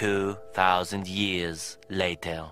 2,000 years later.